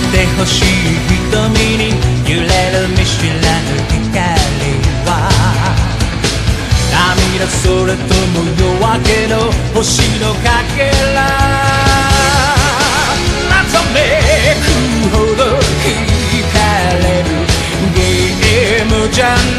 てほしい瞳に揺れる見知らぬ光は涙それとも夜明けの星のかけら。謎めくほど惹かれるゲームじゃない。